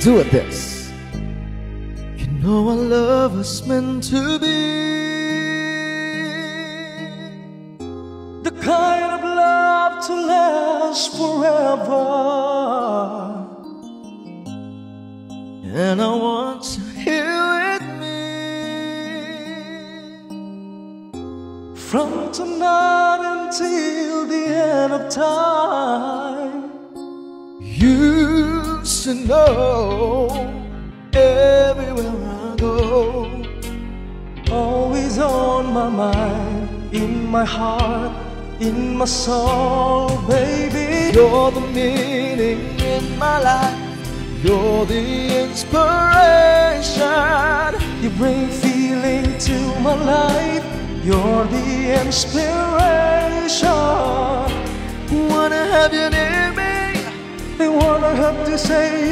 do it this. You know our love was meant to be the kind of love to last forever. And I want you here with me from tonight until the end of time. You should know everywhere I go, always on my mind, in my heart, in my soul, baby. You're the meaning in my life. You're the inspiration. You bring feeling to my life. You're the inspiration. They wanna have to say